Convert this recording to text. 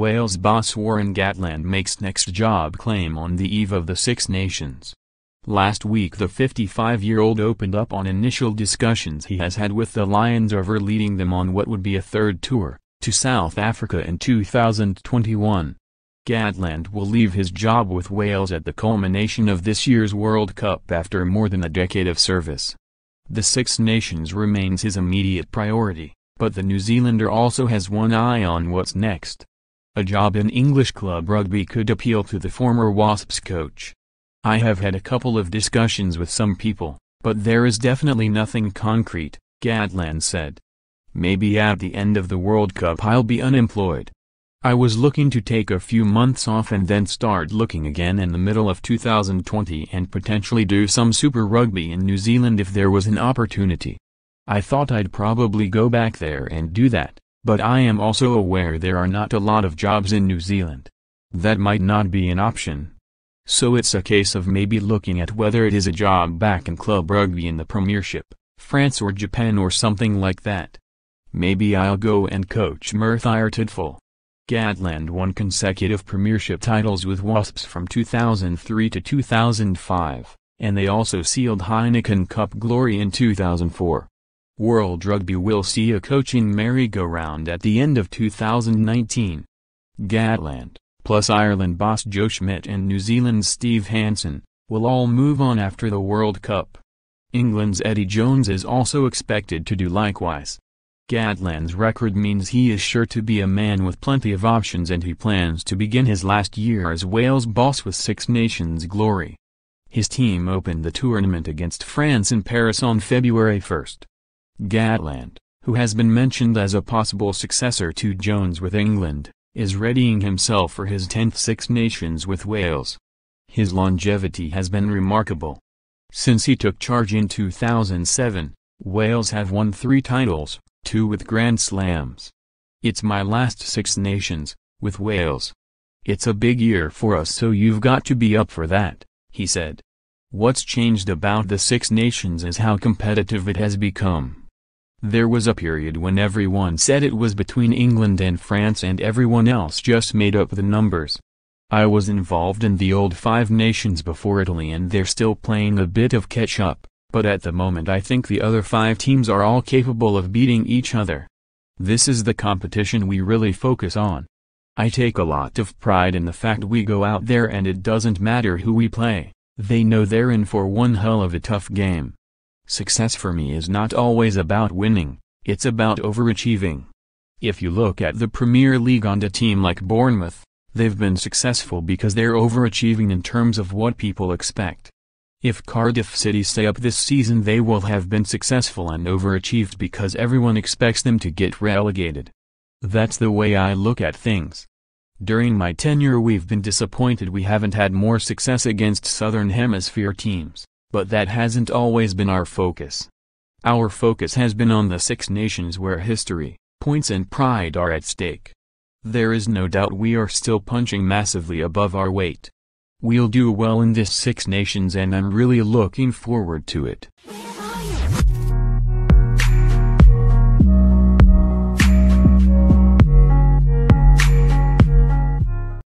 Wales boss Warren Gatland makes next job claim on the eve of the Six Nations. Last week the 55-year-old opened up on initial discussions he has had with the Lions over leading them on what would be a third tour, to South Africa in 2021. Gatland will leave his job with Wales at the culmination of this year's World Cup after more than a decade of service. The Six Nations remains his immediate priority, but the New Zealander also has one eye on what's next. A job in English club rugby could appeal to the former Wasps coach. I have had a couple of discussions with some people, but there is definitely nothing concrete, Gatland said. Maybe at the end of the World Cup I'll be unemployed. I was looking to take a few months off and then start looking again in the middle of 2020 and potentially do some Super Rugby in New Zealand if there was an opportunity. I thought I'd probably go back there and do that, but I am also aware there are not a lot of jobs in New Zealand. That might not be an option, so it's a case of maybe looking at whether it is a job back in club rugby in the Premiership, France or Japan or something like that. Maybe I'll go and coach Merthyr Tydfil. Gatland won consecutive Premiership titles with Wasps from 2003 to 2005, and they also sealed Heineken Cup glory in 2004. World Rugby will see a coaching merry-go-round at the end of 2019. Gatland plus Ireland boss Joe Schmidt and New Zealand's Steve Hansen, will all move on after the World Cup. England's Eddie Jones is also expected to do likewise. Gatland's record means he is sure to be a man with plenty of options and he plans to begin his last year as Wales boss with Six Nations glory. His team opened the tournament against France in Paris on February 1. Gatland, who has been mentioned as a possible successor to Jones with England, is readying himself for his 10th Six Nations with Wales. His longevity has been remarkable. Since he took charge in 2007, Wales have won three titles, two with Grand Slams. It's my last Six Nations, with Wales. It's a big year for us so you've got to be up for that, he said. What's changed about the Six Nations is how competitive it has become. There was a period when everyone said it was between England and France and everyone else just made up the numbers. I was involved in the old Five Nations before Italy and they're still playing a bit of catch-up, but at the moment I think the other five teams are all capable of beating each other. This is the competition we really focus on. I take a lot of pride in the fact we go out there and it doesn't matter who we play, they know they're in for one hell of a tough game. Success for me is not always about winning, it's about overachieving. If you look at the Premier League on a team like Bournemouth, they've been successful because they're overachieving in terms of what people expect. If Cardiff City stay up this season they will have been successful and overachieved because everyone expects them to get relegated. That's the way I look at things. During my tenure we've been disappointed we haven't had more success against Southern Hemisphere teams. But that hasn't always been our focus. Our focus has been on the Six Nations where history, points and pride are at stake. There is no doubt we are still punching massively above our weight. We'll do well in this Six Nations and I'm really looking forward to it.